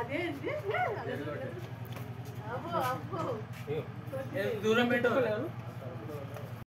అదేంటి అబ్బో దూరం పెట్టు.